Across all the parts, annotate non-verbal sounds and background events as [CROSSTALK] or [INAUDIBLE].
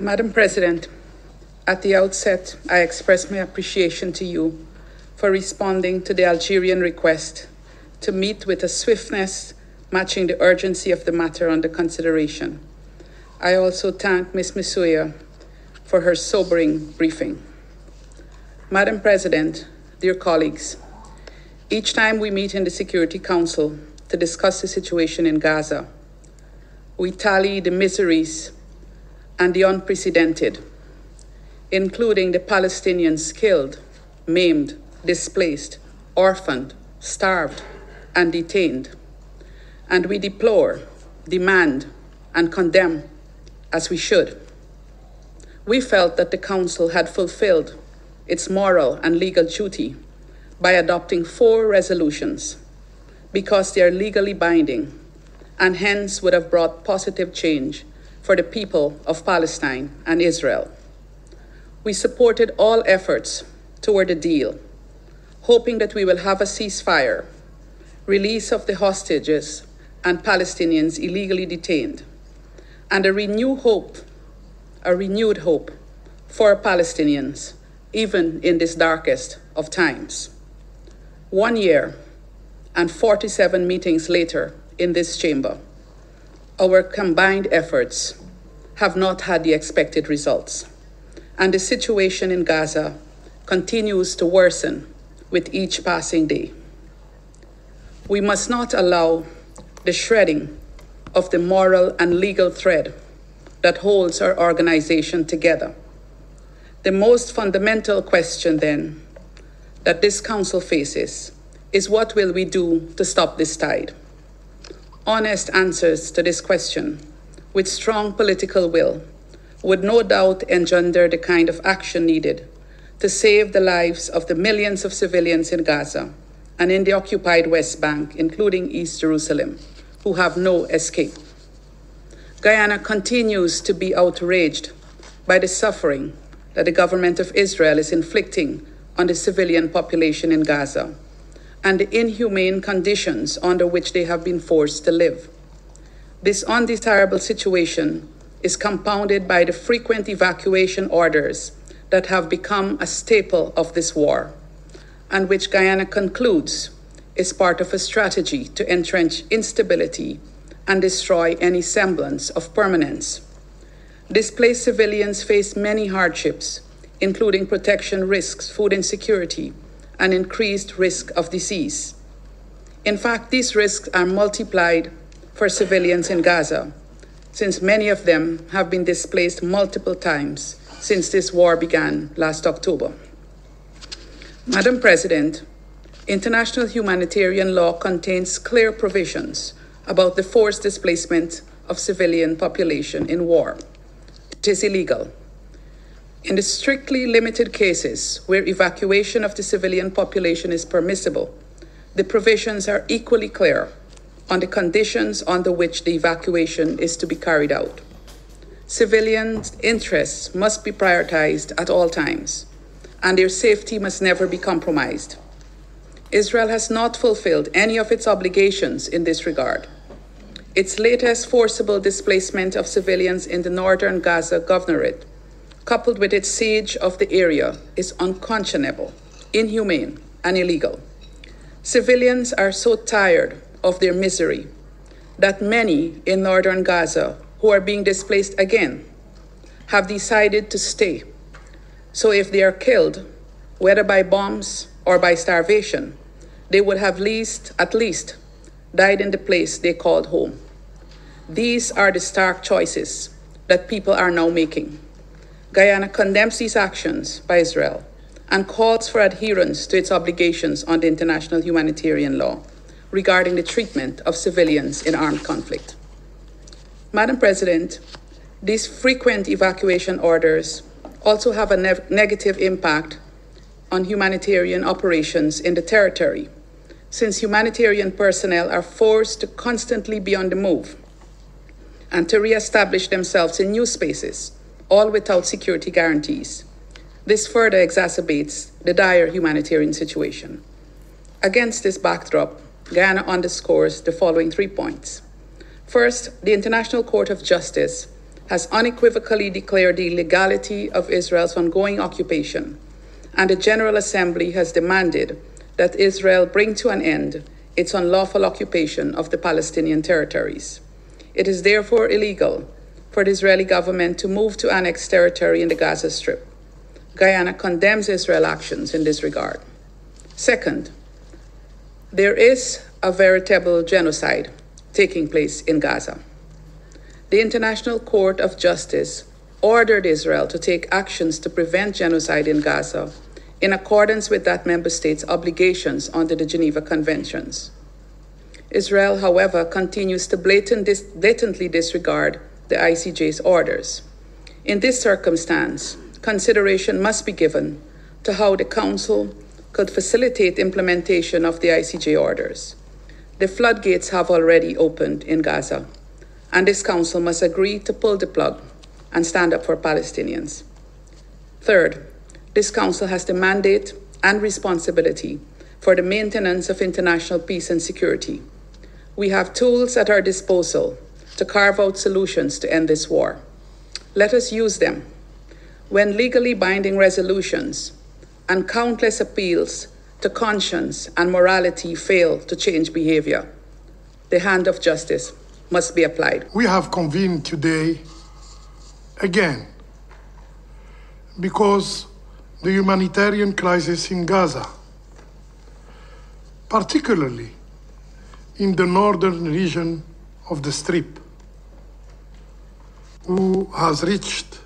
Madam President, at the outset, I express my appreciation to you for responding to the Algerian request to meet with a swiftness matching the urgency of the matter under consideration. I also thank Ms. Msuya for her sobering briefing. Madam President, dear colleagues, each time we meet in the Security Council to discuss the situation in Gaza, we tally the miseries and the unprecedented, including the Palestinians killed, maimed, displaced, orphaned, starved, and detained. And we deplore, demand, and condemn as we should. We felt that the Council had fulfilled its moral and legal duty by adopting four resolutions because they are legally binding and hence would have brought positive change for the people of Palestine and Israel. We supported all efforts toward a deal, hoping that we will have a ceasefire, release of the hostages and Palestinians illegally detained, and a renewed hope, a renewed hope for Palestinians, even in this darkest of times. One year and 47 meetings later in this chamber, our combined efforts have not had the expected results, and the situation in Gaza continues to worsen with each passing day. We must not allow the shredding of the moral and legal thread that holds our organization together. The most fundamental question, then, that this council faces is what will we do to stop this tide? Honest answers to this question, with strong political will, would no doubt engender the kind of action needed to save the lives of the millions of civilians in Gaza and in the occupied West Bank, including East Jerusalem, who have no escape. Guyana continues to be outraged by the suffering that the government of Israel is inflicting on the civilian population in Gaza and the inhumane conditions under which they have been forced to live. This undesirable situation is compounded by the frequent evacuation orders that have become a staple of this war, and which Guyana concludes is part of a strategy to entrench instability and destroy any semblance of permanence. Displaced civilians face many hardships, including protection risks, food insecurity, and increased risk of disease. In fact, these risks are multiplied for civilians in Gaza, since many of them have been displaced multiple times since this war began last October. Madam President, international humanitarian law contains clear provisions about the forced displacement of civilian population in war. It is illegal. In the strictly limited cases where evacuation of the civilian population is permissible, the provisions are equally clear on the conditions under which the evacuation is to be carried out. Civilian interests must be prioritized at all times, and their safety must never be compromised. Israel has not fulfilled any of its obligations in this regard. Its latest forcible displacement of civilians in the northern Gaza governorate, coupled with its siege of the area, is unconscionable, inhumane, and illegal. Civilians are so tired of their misery that many in northern Gaza who are being displaced again have decided to stay. So if they are killed, whether by bombs or by starvation, they would have least, at least died in the place they called home. These are the stark choices that people are now making. Guyana condemns these actions by Israel and calls for adherence to its obligations under international humanitarian law regarding the treatment of civilians in armed conflict. Madam President, these frequent evacuation orders also have a ne- negative impact on humanitarian operations in the territory, since humanitarian personnel are forced to constantly be on the move and to re-establish themselves in new spaces, all without security guarantees. This further exacerbates the dire humanitarian situation. Against this backdrop, Guyana underscores the following three points. First, the International Court of Justice has unequivocally declared the legality of Israel's ongoing occupation, and the General Assembly has demanded that Israel bring to an end its unlawful occupation of the Palestinian territories. It is therefore illegal for the Israeli government to move to annex territory in the Gaza Strip. Guyana condemns Israel's actions in this regard. Second, there is a veritable genocide taking place in Gaza. The International Court of Justice ordered Israel to take actions to prevent genocide in Gaza in accordance with that member state's obligations under the Geneva Conventions. Israel, however, continues to blatant dis- blatantly disregard the ICJ's orders. In this circumstance, consideration must be given to how the Council could facilitate implementation of the ICJ orders. The floodgates have already opened in Gaza, and this Council must agree to pull the plug and stand up for Palestinians. Third, this Council has the mandate and responsibility for the maintenance of international peace and security. We have tools at our disposal to carve out solutions to end this war. Let us use them. When legally binding resolutions and countless appeals to conscience and morality fail to change behavior, the hand of justice must be applied. We have convened today again because the humanitarian crisis in Gaza, particularly in the northern region of the Strip, who has reached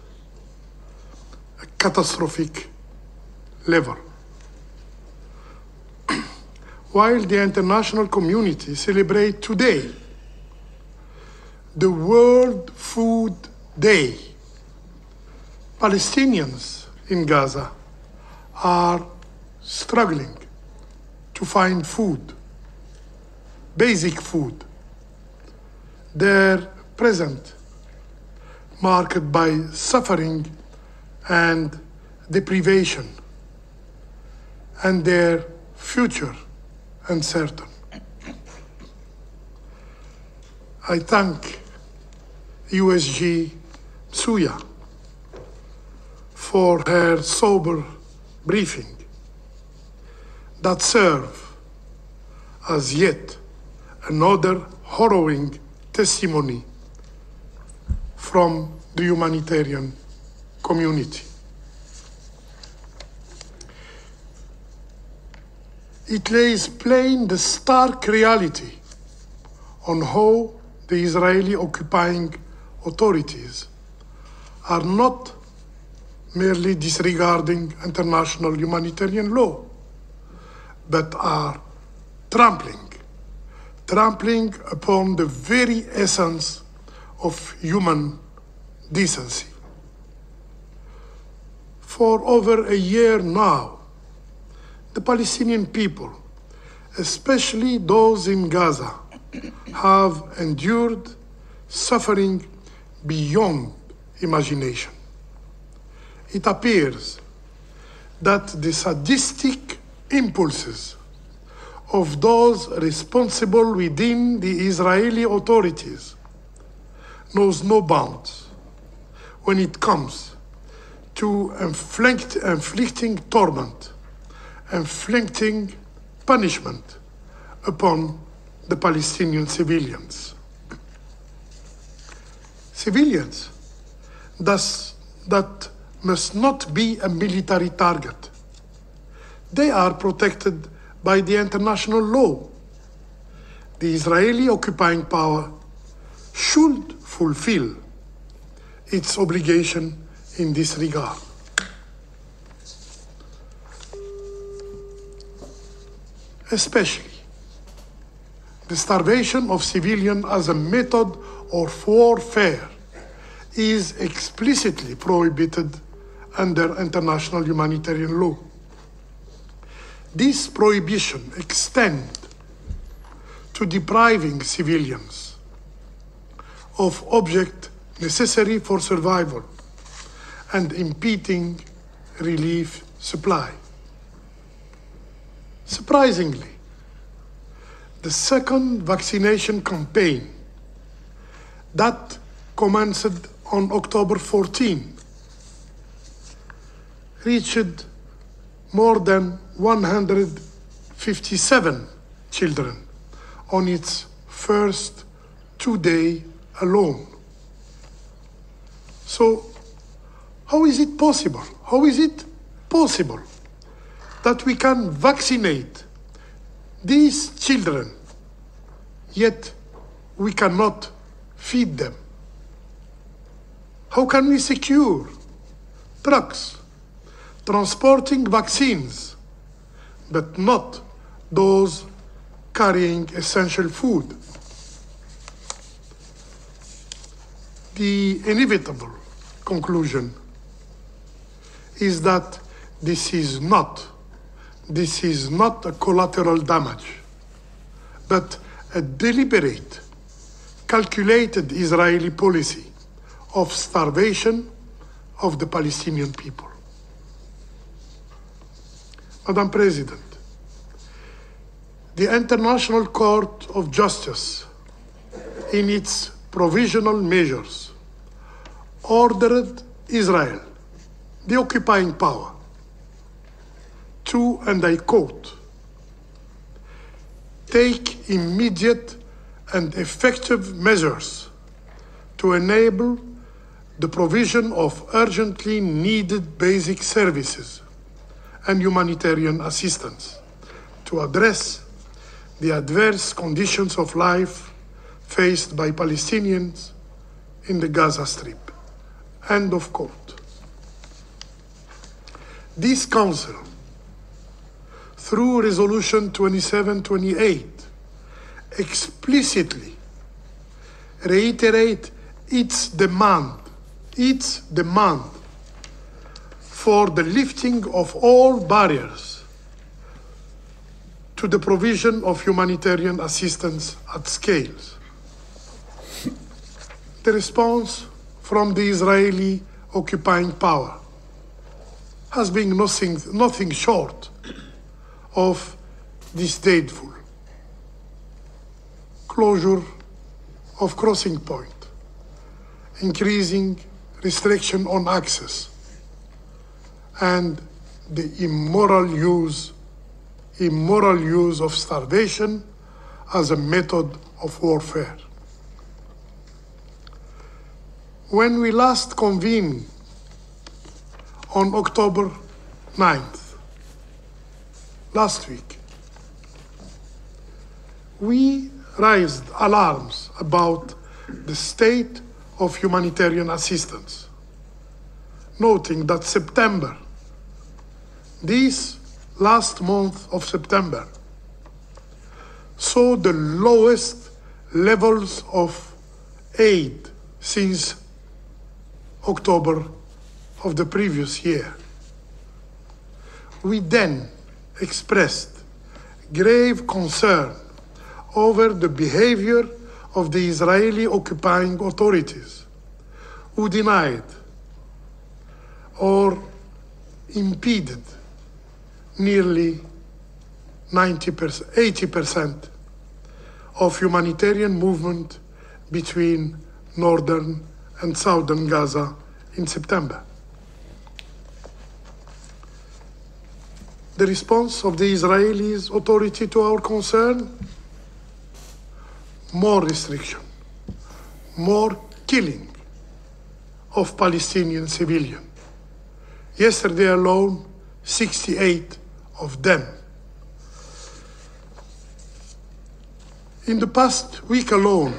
a catastrophic level. [CLEARS THROAT] While the international community celebrates today the World Food Day, Palestinians in Gaza are struggling to find food, basic food. Their present marked by suffering and deprivation, and their future uncertain. I thank USG Msuya for her sober briefing that serve as yet another harrowing testimony from the humanitarian community. It lays plain the stark reality on how the Israeli occupying authorities are not merely disregarding international humanitarian law, but are trampling, trampling upon the very essence of human decency. For over a year now, the Palestinian people, especially those in Gaza, have endured suffering beyond imagination. It appears that the sadistic impulses of those responsible within the Israeli authorities knows no bounds when it comes to inflict, inflicting torment, inflicting punishment upon the Palestinian civilians. Civilians thus, that must not be a military target. They are protected by the international law. The Israeli occupying power should fulfill its obligation in this regard. Especially the starvation of civilians as a method of warfare is explicitly prohibited under international humanitarian law. This prohibition extends to depriving civilians of object necessary for survival and impeding relief supply. Surprisingly, the second vaccination campaign that commenced on October 14 reached more than 157 children on its first two day alone. So, how is it possible? How is it possible that we can vaccinate these children, yet we cannot feed them? How can we secure trucks transporting vaccines, but not those carrying essential food? The inevitable conclusion is that this is not this is not a collateral damage, but a deliberate, calculated Israeli policy of starvation of the Palestinian people. Madam President, the International Court of Justice, in its provisional measures, ordered Israel, the occupying power, to, and I quote, take immediate and effective measures to enable the provision of urgently needed basic services and humanitarian assistance to address the adverse conditions of life faced by Palestinians in the Gaza Strip. End of quote. This Council, through Resolution 2728, explicitly reiterate its demand its demand for the lifting of all barriers to the provision of humanitarian assistance at scales. The response from the Israeli occupying power has been nothing, nothing short of disdainful. Closure of crossing point, increasing restriction on access, and the immoral use, immoral use of starvation as a method of warfare. When we last convened on October 9th, last week, we raised alarms about the state of humanitarian assistance, noting that September, this last month of September, saw the lowest levels of aid since October of the previous year. We then expressed grave concern over the behavior of the Israeli occupying authorities who denied or impeded nearly 90%, 80% of humanitarian movement between northern and southern Gaza in September. The response of the Israeli authority to our concern more restriction, more killing of Palestinian civilians. Yesterday alone, 68 of them. In the past week alone,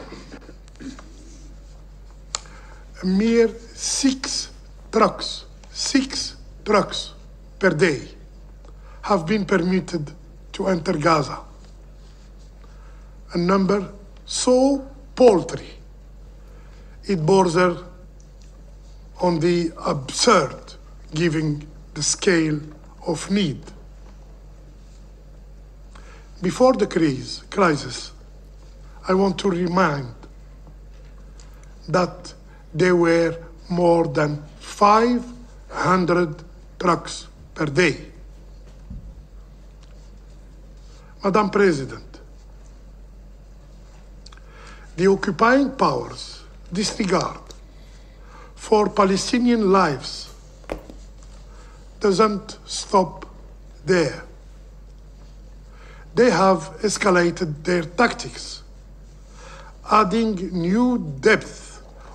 mere six trucks, six trucks per day have been permitted to enter Gaza. A number so paltry it borders on the absurd given the scale of need. Before the crisis, I want to remind that there were more than 500 trucks per day. Madam President, the occupying powers disregard for Palestinian lives doesn't stop there. They have escalated their tactics, adding new depth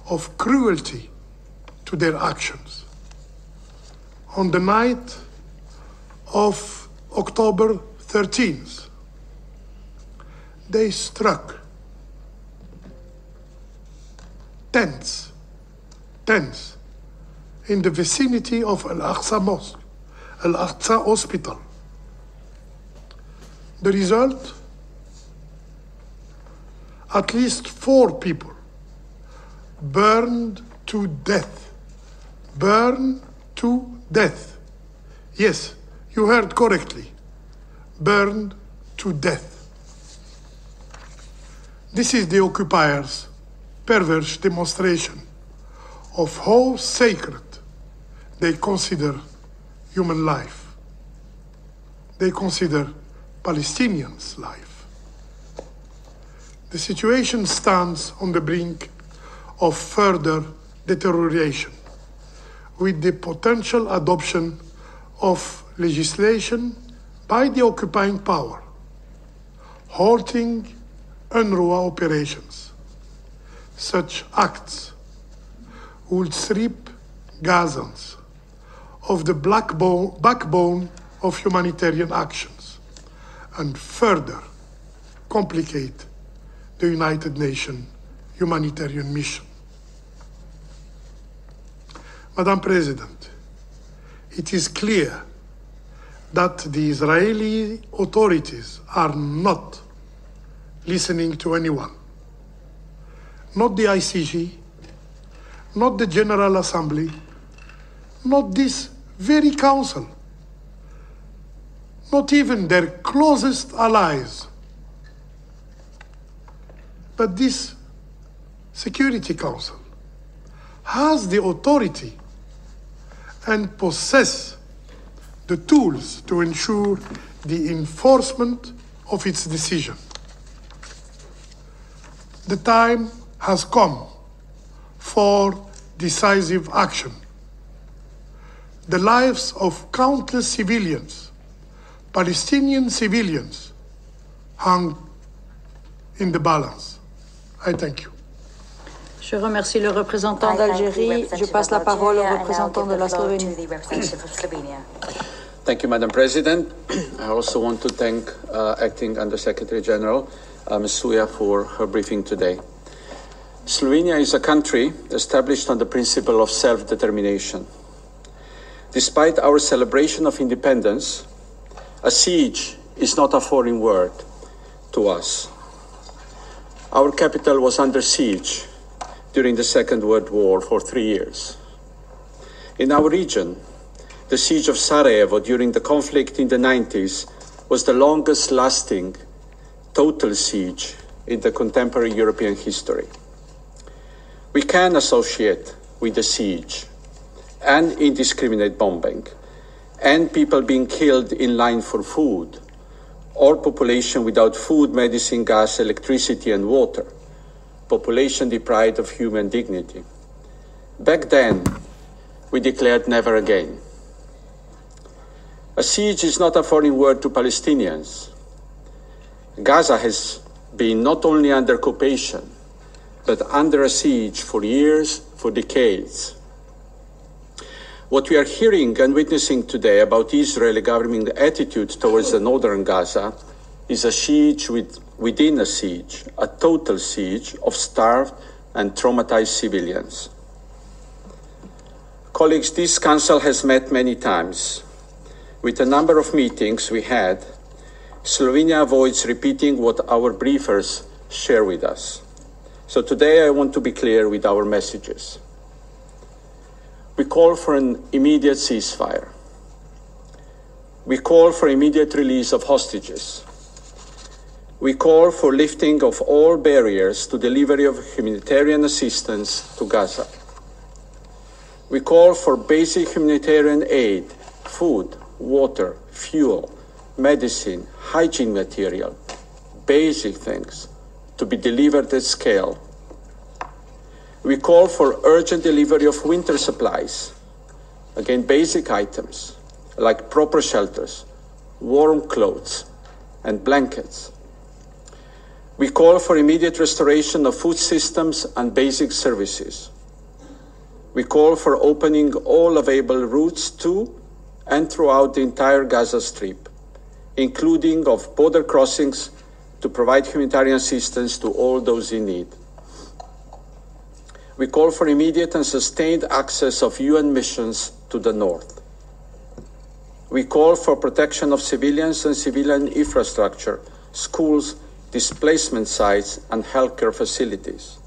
of cruelty to their actions. On the night of October 13th, they struck tents, tents in the vicinity of Al Aqsa Mosque, Al Aqsa Hospital. The result? At least four people burned to death. Burned to death. Yes, you heard correctly. Burned to death. This is the occupiers' perverse demonstration of how sacred they consider human life. They consider Palestinians' life. The situation stands on the brink of further deterioration with the potential adoption of legislation by the occupying power, halting UNRWA operations. Such acts would strip Gazans of the backbone, backbone of humanitarian actions and further complicate the United Nations humanitarian mission. Madam President, it is clear that the Israeli authorities are not listening to anyone. Not the ICJ, not the General Assembly, not this very council, not even their closest allies. But this Security Council has the authority and possess the tools to ensure the enforcement of its decision. The time has come for decisive action. The lives of countless civilians, Palestinian civilians, hung in the balance. I thank you. Je remercie le représentant d'Algérie. Je passe la parole au représentant de la Slovénie. Thank you, Madam President. I also want to thank uh, Acting Undersecretary General uh, Ms. Suya for her briefing today. Slovenia is a country established on the principle of self-determination. Despite our celebration of independence, a siege is not a foreign word to us. Our capital was under siege during the Second World War for three years. In our region, the siege of Sarajevo during the conflict in the 90s was the longest lasting total siege in the contemporary European history. We can associate with the siege and indiscriminate bombing and people being killed in line for food or population without food, medicine, gas, electricity, and water population deprived of human dignity. Back then, we declared never again. A siege is not a foreign word to Palestinians. Gaza has been not only under occupation, but under a siege for years, for decades. What we are hearing and witnessing today about Israeli government attitude towards the northern Gaza is a siege with, within a siege, a total siege of starved and traumatized civilians. Colleagues, this council has met many times. With a number of meetings we had, Slovenia avoids repeating what our briefers share with us. So today I want to be clear with our messages. We call for an immediate ceasefire. We call for immediate release of hostages. We call for lifting of all barriers to delivery of humanitarian assistance to Gaza. We call for basic humanitarian aid, food, water, fuel, medicine, hygiene material, basic things to be delivered at scale. We call for urgent delivery of winter supplies, again, basic items like proper shelters, warm clothes, and blankets. We call for immediate restoration of food systems and basic services. We call for opening all available routes to and throughout the entire Gaza Strip, including of border crossings to provide humanitarian assistance to all those in need. We call for immediate and sustained access of UN missions to the north. We call for protection of civilians and civilian infrastructure, schools, displacement sites, and healthcare facilities.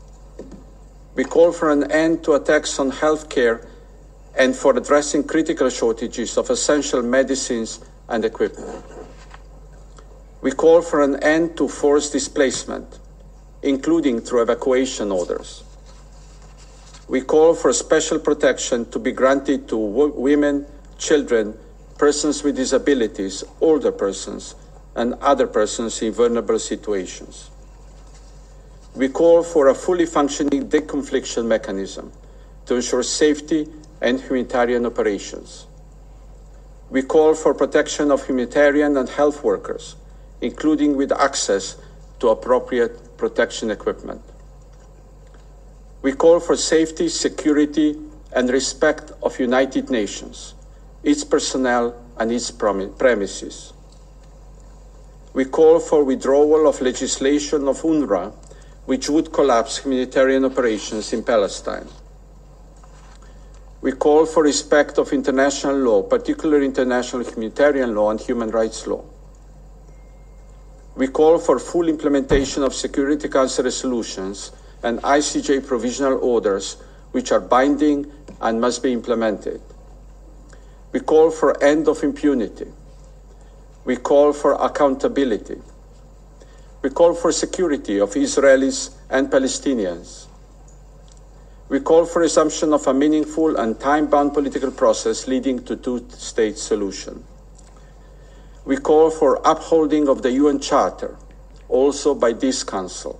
We call for an end to attacks on healthcare and for addressing critical shortages of essential medicines and equipment. We call for an end to forced displacement, including through evacuation orders. We call for special protection to be granted to women, children, persons with disabilities, older persons, and other persons in vulnerable situations. We call for a fully functioning deconfliction mechanism to ensure safety and humanitarian operations. We call for protection of humanitarian and health workers, including with access to appropriate protection equipment. We call for safety, security, and respect of United Nations, its personnel, and its premises. We call for withdrawal of legislation of UNRWA which would collapse humanitarian operations in Palestine. We call for respect of international law, particularly international humanitarian law and human rights law. We call for full implementation of Security Council resolutions and ICJ provisional orders which are binding and must be implemented. We call for end of impunity. We call for accountability. We call for security of Israelis and Palestinians. We call for resumption of a meaningful and time-bound political process leading to two-state solution. We call for upholding of the UN Charter, also by this Council.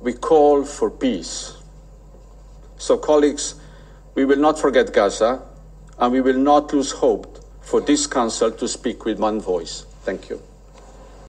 We call for peace. So, colleagues, we will not forget Gaza, and we will not lose hope for this Council to speak with one voice. Thank you.